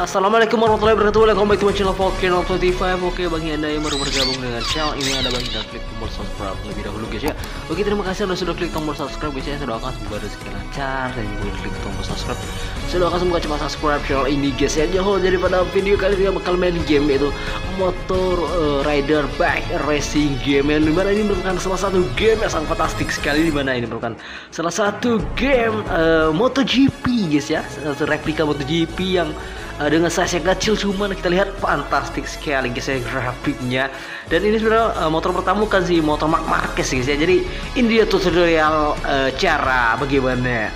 Assalamualaikum warahmatullahi wabarakatuh. Welcome back to my channel Volcano 25 Oke bagi anda yang baru bergabung dengan channel ini Anda bagi dan klik tombol subscribe lebih dahulu guys ya. Oke terima kasih anda sudah klik tombol subscribe guys ya. Saya doakan semoga rezeki lancar. Dan juga klik tombol subscribe Saya doakan semoga cepat subscribe channel ini guys ya. Jauh daripada video kali ini bakal main game yaitu Motor uh, Rider Bike Racing Game Yang di mana ini merupakan salah satu game yang sangat fantastik sekali Di mana ini merupakan salah satu game uh, MotoGP guys ya. Replika MotoGP yang dengan size yang kecil cuman kita lihat fantastik sekali guys ya grafiknya dan ini sebenarnya uh, motor pertama kan si motor Mark Marquez guys ya jadi ini dia tutorial uh, cara bagaimana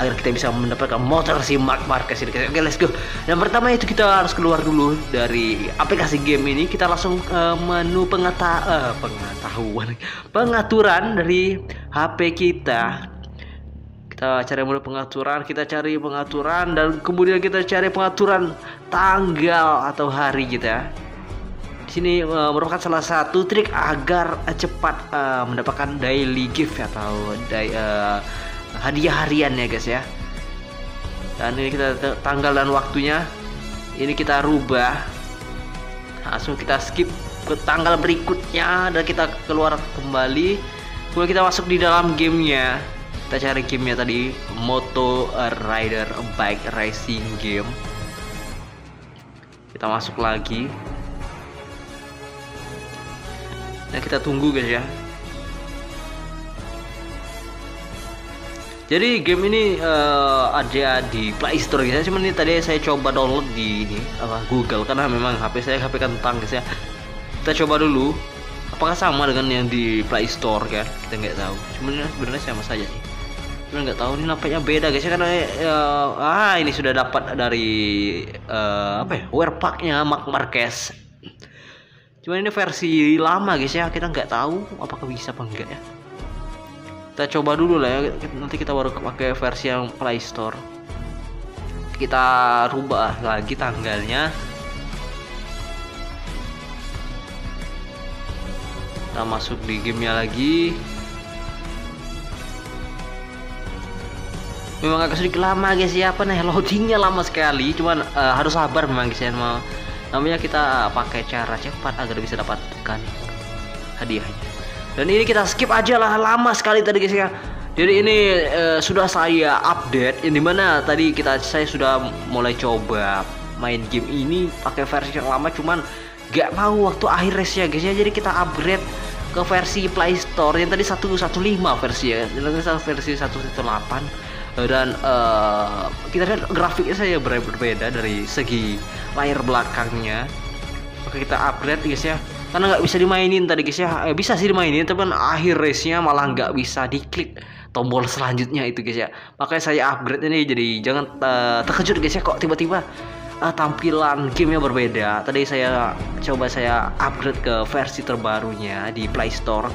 agar kita bisa mendapatkan motor si Mark Marquez ini. Oke, let's go. Yang pertama itu kita harus keluar dulu dari aplikasi game ini. Kita langsung uh, menu pengeta uh, pengetahuan, pengaturan dari HP kita kita cari menu pengaturan kita cari pengaturan dan kemudian kita cari pengaturan tanggal atau hari kita di sini uh, merupakan salah satu trik agar uh, cepat uh, mendapatkan daily gift atau day, uh, hadiah harian ya guys ya. Dan ini kita tanggal dan waktunya. Ini kita rubah. Langsung kita skip ke tanggal berikutnya dan kita keluar kembali. Kemudian kita masuk di dalam gamenya kita cari gamenya tadi Moto Rider Bike Racing Game. Kita masuk lagi. Nah kita tunggu guys ya. Jadi game ini uh, ada di Play Store guys ya. cuman ini tadi saya coba download di ini apa Google. Karena memang HP saya HP kentang guys ya. Kita coba dulu. Apakah sama dengan yang di Play Store kan? Kita nggak tahu. Cuman sebenarnya sama saja sih cuman nggak tahu ini nampaknya beda guys ya karena ya, ah ini sudah dapat dari uh, apa ya wear packnya Mark Marquez. Cuman ini versi lama guys ya kita nggak tahu apakah bisa apa enggak ya. Kita coba dulu lah ya nanti kita baru pakai versi yang Play Store. Kita rubah lagi tanggalnya. Kita masuk di gamenya lagi memang agak sedikit lama guys ya. Apa nih loadingnya lama sekali. Cuman uh, harus sabar memang guys ya. Mau namanya kita pakai cara cepat agar bisa dapatkan hadiahnya. Dan ini kita skip aja lah. Lama sekali tadi guys ya. Jadi ini uh, sudah saya update. Yang di mana tadi kita saya sudah mulai coba main game ini pakai versi yang lama. Cuman gak mau waktu akhir race ya guys ya. Jadi kita upgrade ke versi Play Store. Yang tadi 115 versi ya. Versi 118 dan uh, kita lihat grafiknya saya berbeda dari segi layar belakangnya. Oke kita upgrade guys ya. Karena nggak bisa dimainin tadi guys ya. Eh, bisa sih dimainin tapi kan akhir race nya malah nggak bisa diklik tombol selanjutnya itu guys ya. Makanya saya upgrade ini jadi jangan uh, terkejut guys ya. Kok tiba-tiba uh, tampilan gamenya berbeda. Tadi saya coba saya upgrade ke versi terbarunya di Play Store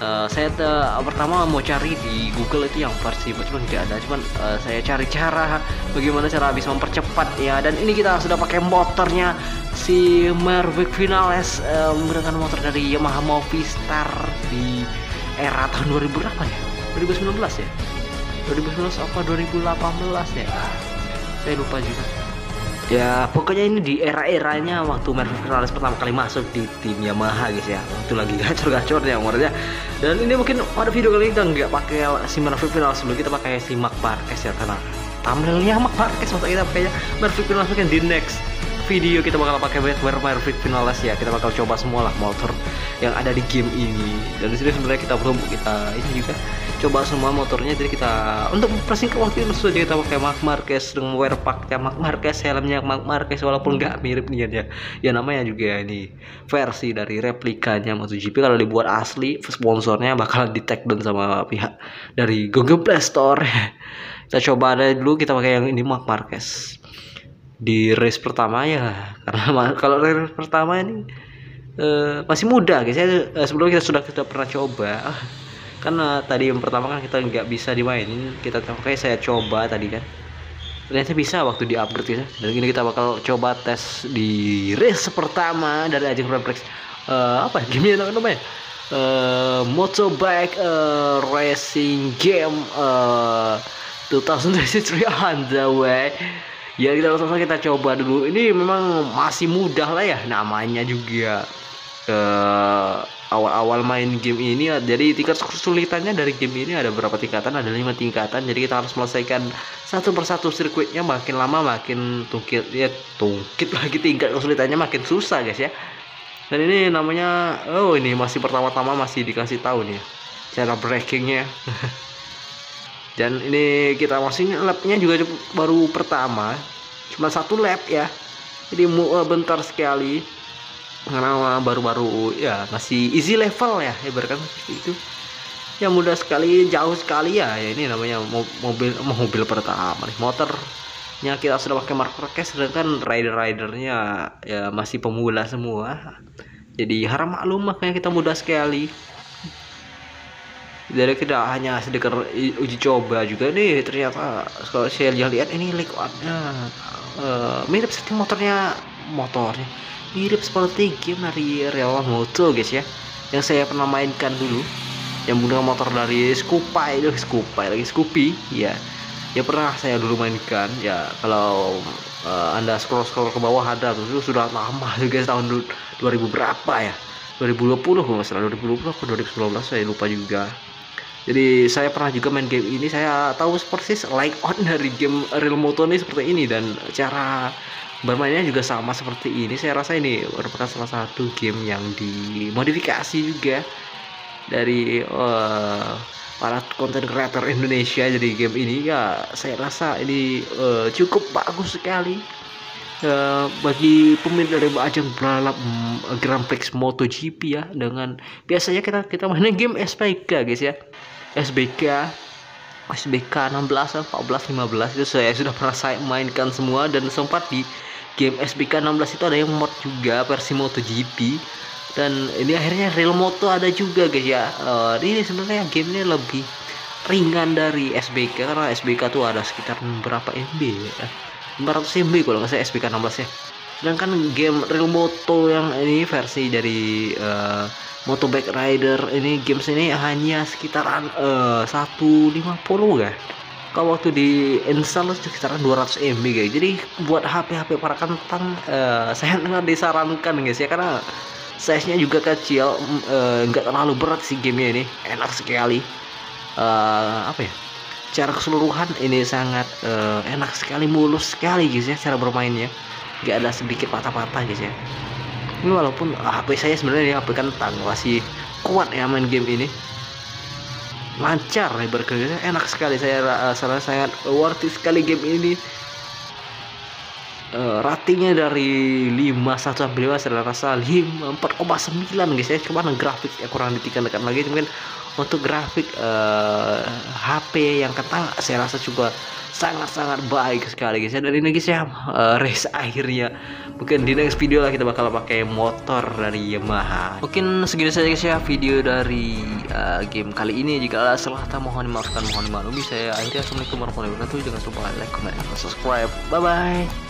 uh, saya uh, pertama mau cari di Google itu yang versi cuma tidak ada. Cuman uh, saya cari cara bagaimana cara bisa mempercepat ya. Dan ini kita sudah pakai motornya si Mavic Finales uh, menggunakan motor dari Yamaha Movistar di era tahun 2000 berapa ya? 2019 ya? 2019 apa 2018 ya? Saya lupa juga ya pokoknya ini di era-eranya waktu Marvin Fernandez pertama kali masuk di tim Yamaha guys ya. Waktu lagi gacor-gacornya umurnya. Dan ini mungkin pada video kali ini kita nggak pakai si Marvin Fernandez dulu kita pakai si Mark Marquez ya karena thumbnailnya Mark Marquez masa kita pakainya Marvin Fernandez mungkin di next video kita bakal pakai wear Marvin Fernandez ya. Kita bakal coba semua lah motor yang ada di game ini. Dan di sini sebenarnya kita belum kita ini juga coba semua motornya jadi kita untuk persingkat waktu itu saja kita pakai Mark Marquez dengan wear packnya Mark Marquez helmnya Mark Marquez walaupun nggak mirip nih ya. Ya namanya juga ini versi dari replikanya MotoGP. Kalau dibuat asli sponsornya bakal di down sama pihak dari Google Play Store. Kita coba ada dulu kita pakai yang ini Mark Marquez. Di race pertama ya karena kalau race pertama ini uh, masih muda guys. Ya uh, sebelumnya kita sudah kita pernah coba karena tadi yang pertama kan kita nggak bisa dimainin. Kita kayak saya coba tadi kan. Ternyata bisa waktu di upgrade ya dan ini kita bakal coba tes di race pertama dari ajang Grand Prix. Uh, apa gamenya namanya? Uh, motorbike uh, racing game uh, 2023 on the way ya kita langsung kita coba dulu. Ini memang masih mudah lah ya namanya juga awal-awal main game ini jadi tingkat kesulitannya dari game ini ada berapa tingkatan? Ada lima tingkatan. Jadi kita harus melesaikan satu persatu sirkuitnya makin lama makin tungkit ya tungkit lagi tingkat kesulitannya makin susah guys ya. Dan ini namanya oh ini masih pertama-tama masih dikasih tahu nih cara breakingnya. Dan ini kita masih lapnya juga baru pertama. Cuma satu lap ya. Jadi bentar sekali karena baru-baru ya masih easy level ya ibaratkan seperti itu. Ya mudah sekali jauh sekali ya, ya ini namanya mobil mobil pertama nih motornya kita sudah pakai marker case sedangkan rider-ridernya ya masih pemula semua. Jadi haram maklum makanya kita mudah sekali. Dari kita hanya sedikit uji coba juga nih ternyata kalau saya lihat ini liquidnya uh, mirip seperti motornya motornya mirip seperti game dari Real Moto guys ya. Yang saya pernah mainkan dulu yang menggunakan motor dari Scoopy itu Scoopy lagi Scoopy ya. Ya pernah saya dulu mainkan ya. Kalau uh, anda scroll scroll ke bawah ada itu sudah lama juga tahun 2000 berapa ya? 2020 kalau salah 2020 atau 2019 saya lupa juga. Jadi saya pernah juga main game ini. Saya tahu persis like dari game Real Moto ini seperti ini dan cara bermainnya juga sama seperti ini. Saya rasa ini merupakan salah satu game yang dimodifikasi juga dari uh, para konten creator Indonesia. Jadi game ini ya saya rasa ini uh, cukup bagus sekali. Uh, bagi pemilik dari ajang balap um, Grand Prix MotoGP ya dengan biasanya kita kita mainin game SPK guys ya. SBK SBK 16 14 15 itu saya sudah pernah saya mainkan semua dan sempat di game SBK 16 itu ada yang mod juga versi MotoGP. Dan ini akhirnya Real Moto ada juga guys ya. Uh, ini sebenarnya gamenya lebih ringan dari SBK karena SBK tuh ada sekitar berapa MB ya? 500 MB kalau nggak salah SBK 16 ya sedangkan game Real Moto yang ini versi dari uh, Moto Bike Rider ini games ini hanya sekitaran uh, 150 ya kalau waktu di install sekitaran 200 MB guys. Jadi buat HP-HP para kentang uh, saya sangat disarankan guys ya. Karena size nya juga kecil eh, nggak uh, terlalu berat sih gamenya ini. Enak sekali. Uh, apa ya? Cara keseluruhan ini sangat uh, enak sekali mulus sekali guys ya cara bermainnya nggak ada sedikit patah-patah guys ya. Ini walaupun HP saya sebenarnya HP kentang masih kuat ya main game ini. Lancar nih berkerja enak sekali saya uh, sangat sangat worth it sekali game ini. Uh, ratingnya dari 5 1 sampai 5 saya rasa 5 4,9 guys ya. Cuma grafik ya kurang ditekan-tekan lagi. Mungkin untuk grafik uh, eh, HP yang kentang saya rasa juga sangat-sangat baik sekali guys. Ya dan ini guys ya uh, race akhirnya. Mungkin di next video lah kita bakal pakai motor dari Yamaha. Mungkin segini saja guys ya video dari uh, game kali ini. Jika salah tak mohon dimaafkan mohon dimaklumi. Saya akhirnya assalamualaikum warahmatullahi wabarakatuh. Jangan lupa like comment dan subscribe. Bye bye